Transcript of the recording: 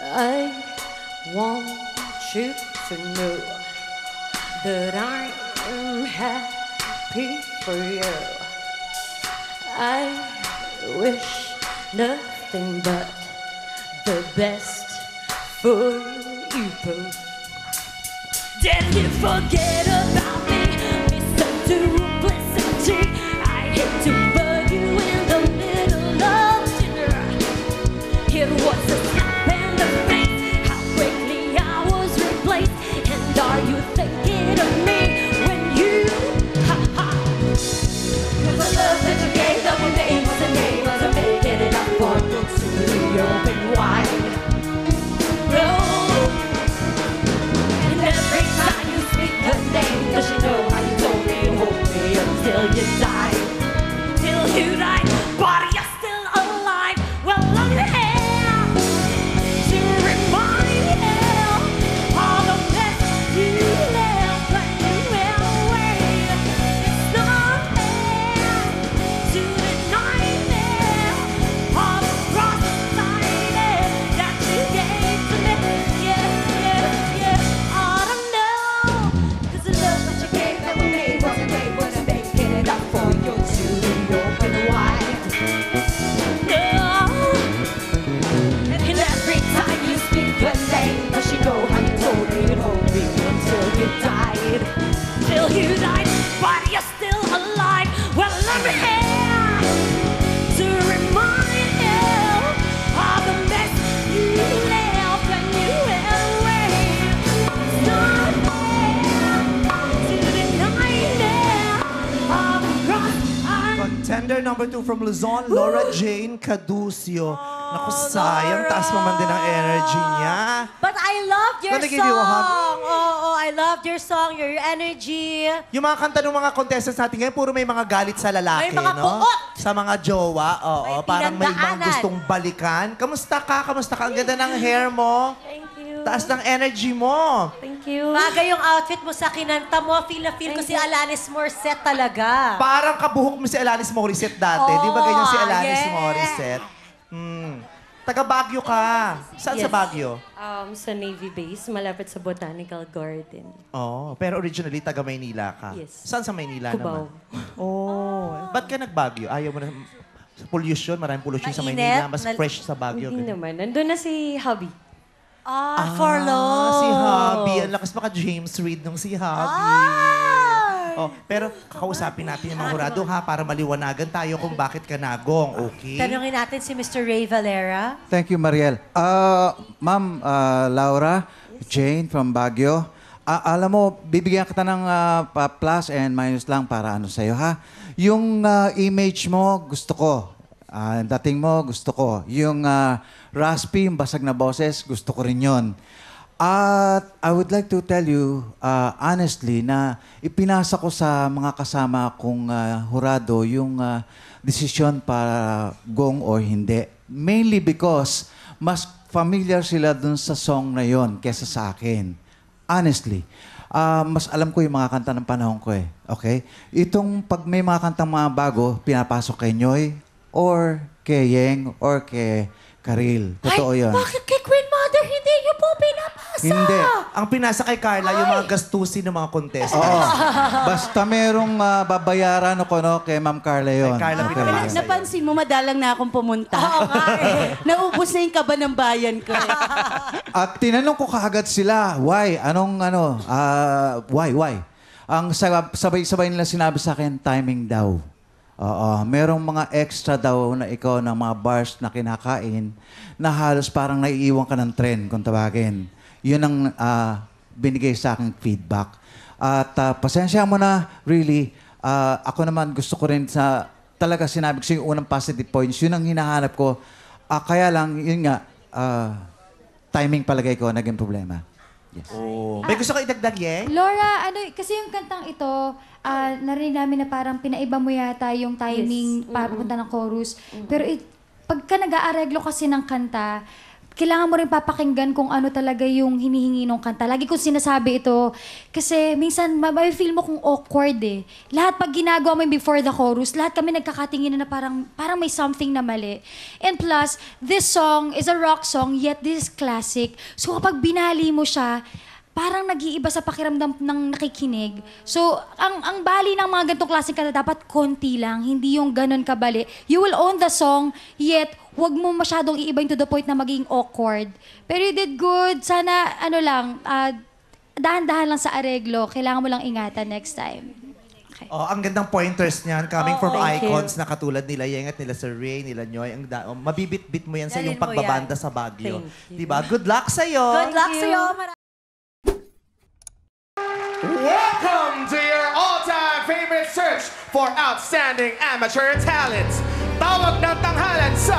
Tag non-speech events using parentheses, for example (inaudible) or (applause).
I want you to know that I am happy for you. I wish nothing but the best for you both. Did you forget about number two from Luzon, Laura Jane Caducio. Naku, sayang. Taas pa man din ang energy niya. But I loved your give you a hug. song. Oo, oh, I loved your song, your energy. Yung mga kanta ng mga contestants natin ngayon, puro may mga galit sa lalaki, May mga no? puot. Sa mga jowa, oo. May parang may mga pinagdaanan. gustong balikan. Kamusta ka? Kamusta ka? Ang ganda ng hair mo. Thank you. Taas ng energy mo. Thank you. Bagay yung outfit mo sa kinanta mo. Feel na feel ko si Alanis Morissette talaga. Parang kabuhok mo si Alanis Morissette dati. Di ba Oo, ganyan si Alanis yeah. Morissette? Hmm. Taga Baguio ka. Saan sa Yes. Baguio? Um, sa Navy Base, malapit sa Botanical Garden. Oh, pero originally taga Maynila ka. Yes. Saan sa Maynila Cubao. naman? Oh, ba't ka nag-Baguio? Ayaw mo na sa pollution, maraming pollution sa Mainit? Maynila, mas Nal- fresh sa Baguio. Hindi ganun. naman. Nandun na si Hubby. Ah, for Ah, love. si Hubby. Ang lakas maka James Reid nung si Hubby. Oh, pero kakausapin natin yung mga hurado ha para maliwanagan tayo kung bakit ka nagong, okay? Tanungin natin si Mr. Ray Valera. Thank you, Mariel. Uh, Ma'am uh, Laura, Jane from Baguio. Ah, alam mo, bibigyan kita ng ah, pa- plus and minus lang para ano sa'yo, ha? Yung ah, image mo, gusto ko. Ang dating mo, gusto ko. Yung ah, raspy, yung basag na boses, gusto ko rin yon. At I would like to tell you, ah, honestly, na ipinasa ko sa mga kasama kong ah, hurado yung ah, desisyon para gong or hindi. Mainly because mas familiar sila dun sa song na yon kesa sa akin. Honestly. Ah, mas alam ko yung mga kanta ng panahon ko eh. Okay? Itong pag may mga kantang mga bago, pinapasok kay Nyoy or kay Yeng or kay Karil. Totoo Ay, yun. bakit kay Queen Mother hindi niyo po pinapasa? Hindi. Ang pinasa kay Carla, yung mga gastusin ng mga contestants. Oo. Basta merong ah, babayaran ako no, kay Ma'am Carla yun. Kay Carla Okay. pinapasa. Sa'yo. Napansin mo, madalang na akong pumunta. Oo nga eh. (laughs) Naubos na yung kaba ng bayan ko. (laughs) At tinanong ko kaagad sila, why? Anong ano? ah, why, why? Ang sa- sabay-sabay nila sinabi sa akin, timing daw. Oo, merong mga extra daw na ikaw ng mga bars na kinakain na halos parang naiiwan ka ng trend kung tawagin. Yun ang ah, binigay sa akin feedback. At ah, pasensya mo na, really, ah, ako naman gusto ko rin sa, talaga sinabi ko yung unang positive points, yun ang hinahanap ko. Ah, kaya lang, yun nga, ah, timing palagay ko naging problema. Yes. Oh. May gusto ka idagdag, Yeng? Laura, ano, kasi yung kantang ito, ah, narinig namin na parang pinaiba mo yata yung timing Yes. para papunta ng chorus. Pero it, pagka nag-aareglo kasi ng kanta, kailangan mo rin papakinggan kung ano talaga yung hinihingi ng kanta. Lagi kong sinasabi ito kasi minsan ma- may feel mo kung awkward eh. Lahat pag ginagawa mo before the chorus, lahat kami nagkakatingin na parang, parang may something na mali. And plus, this song is a rock song, yet this is classic. So kapag binali mo siya, parang nag-iiba sa pakiramdam ng nakikinig. So, ang ang bali ng mga ganitong klaseng kanta dapat konti lang, hindi yung ganun kabali. You will own the song, yet wag mo masyadong iibahin to the point na maging awkward. Pero you did good. Sana, ano lang, ah, dahan-dahan lang sa areglo. Kailangan mo lang ingatan next time. Okay. Oh, ang gandang pointers niyan coming Oo, from thank you. icons na katulad nila Yeng at nila Sir Ray, nila Nyoy. Ang da- oh, mabibit-bit mo yan sa Dalhin iyong pagbabanda yan. sa Baguio. Thank you. Diba? Good luck sa'yo! Good luck sa'yo. Mar- for outstanding amateur talent. Tawag ng tanghalan sa